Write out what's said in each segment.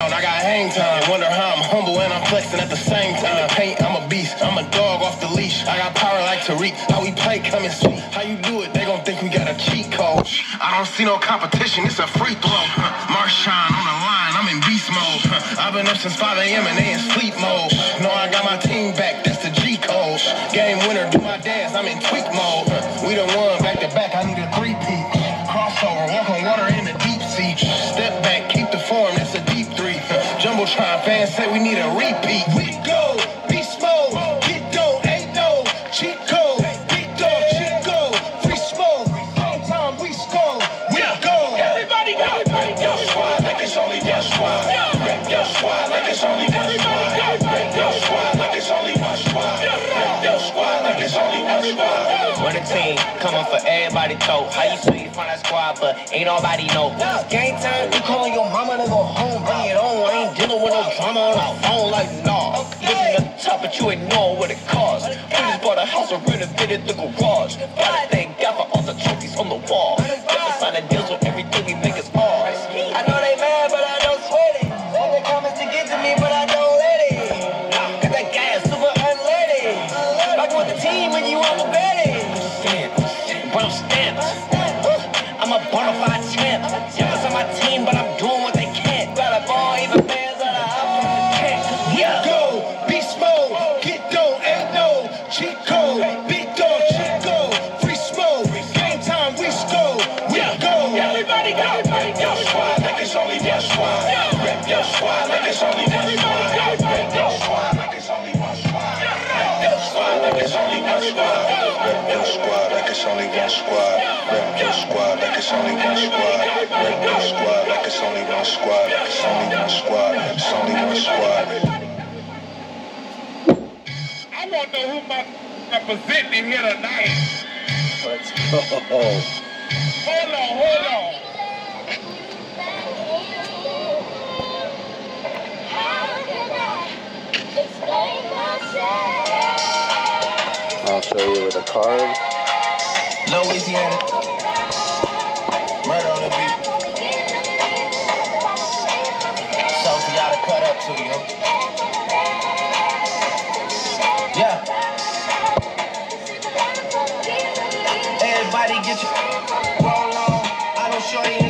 I got hang time. Wonder how I'm humble and I'm flexing at the same time. Paint, I'm a beast. I'm a dog off the leash. I got power like Tariq. How we play coming sweet. How you do it? They gon' think we got a cheat code. I don't see no competition. It's a free throw. Marshawn on the line. I'm in beast mode. I've been up since 5 a.m. and they in sleep mode. No, I got my team back. That's the G code. Game winner, do my dance. I'm in tweak mode. Say we need a repeat. We go, for everybody throat. How you say you from that squad, but ain't nobody know. Game time, you calling your mama to go home, bring it on. I ain't dealing with no drama on the phone like nah. Living at the top, but you ignore what it costs. We just bought a house and renovated the garage. Gotta thank God for all the trophies on the wall. Never signing deals with everything we make is ours. I know they mad, but I don't sweat it. All the comments to get to me, but I don't let it. Cause that guy is super unleaded. Like with the team when you on the betting. I'm. I'm a bona fide champ. On my team, but I'm doing what they can't. Got a ball, even fans that are out from the. We go, beast mode, get dough, ain't no cheat code. Beat dog, cheat code, free smoke. Game time, we score. We go. Everybody go. Everybody go. It's only one squad. Rep your squad like it's only one squad. It's only one squad. It's only one squad. I want to know who my representing here tonight. Let's go. Hold on, hold on. I'll show you with a card. Louisiana.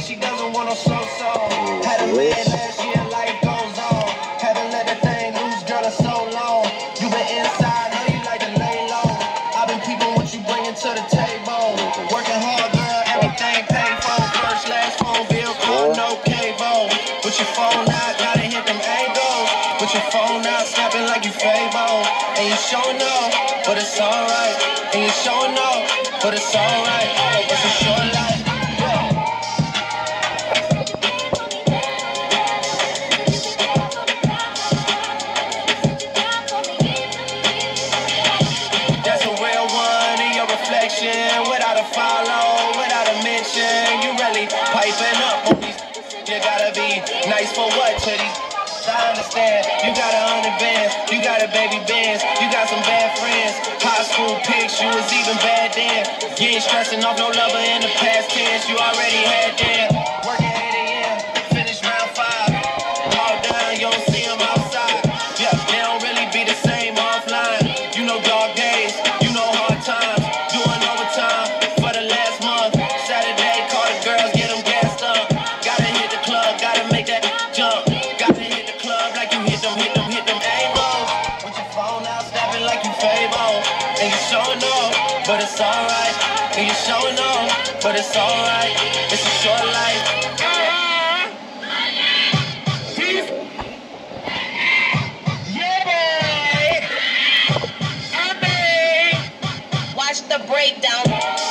She doesn't want no slow song. Had a man last year, life goes on. Haven't let that thing loose, girl, in so long. You been inside, know you like to lay low. I've been peeping what you bringing to the table. Working hard, girl, everything paid for. First, last phone bill, call no cable. Put your phone out, gotta hit them angles. Put your phone out, snapping like you Fabo. And you showing up, but it's alright. And you showing up, but it's alright. It's a short life. Reflection. Without a follow, without a mention. You really piping up on these. You gotta be nice for what to these. I understand. You got a hundred bands. You got a baby bands. You got some bad friends. High school pics. You was even bad then. You ain't stressing off no lover in the past tense. You already had them. Showing up, but it's alright. It's a short life. Yeah, Watch the breakdown.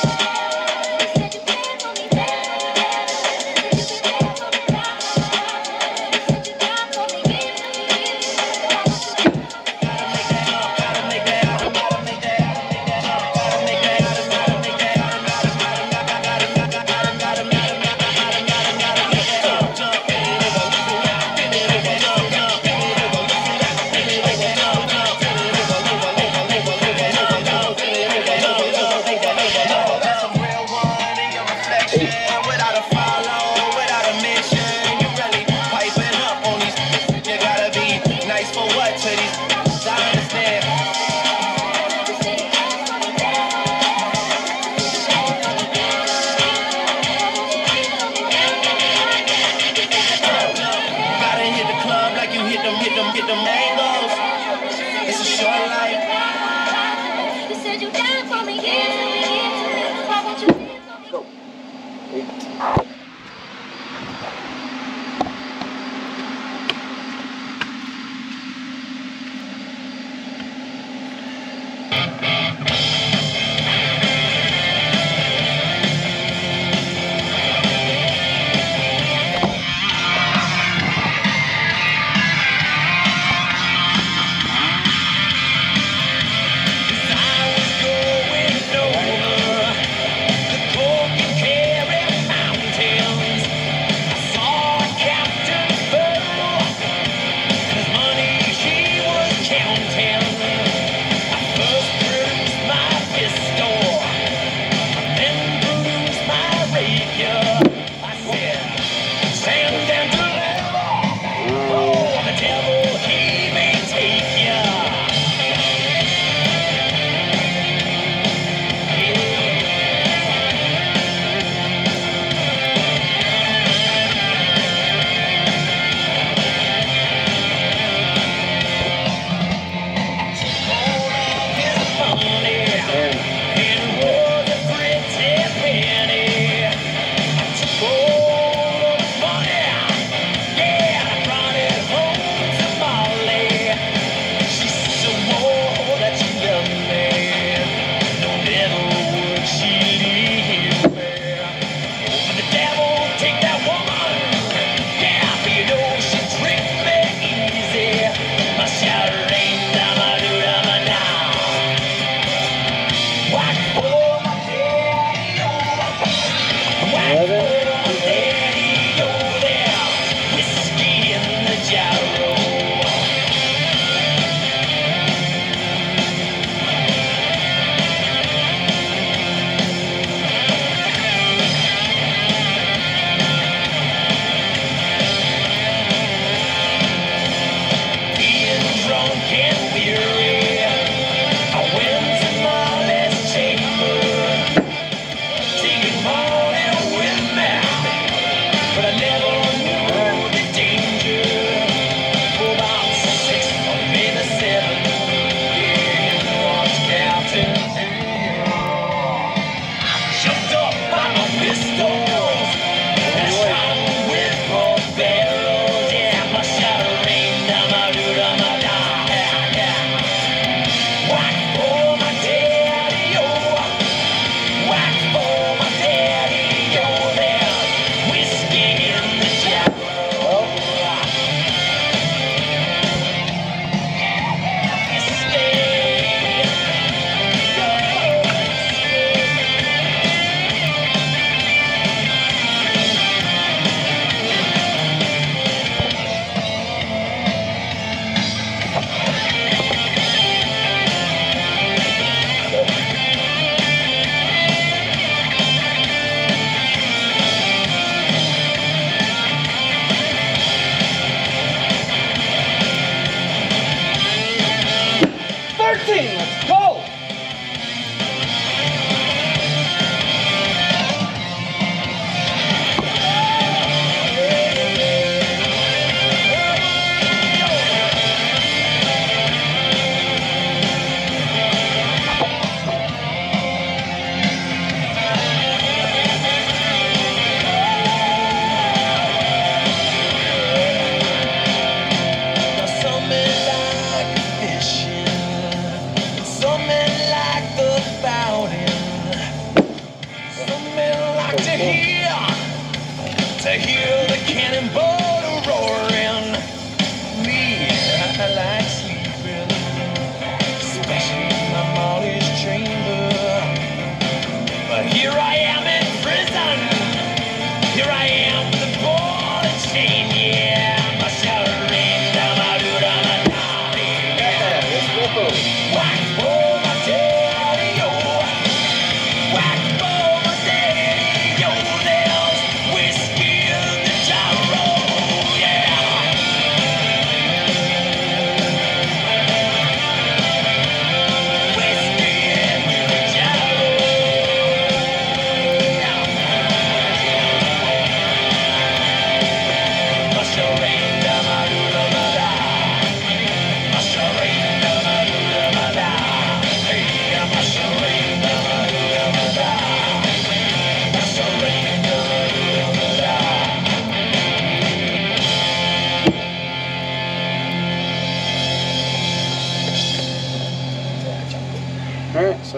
hear the cannonball.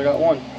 I got one.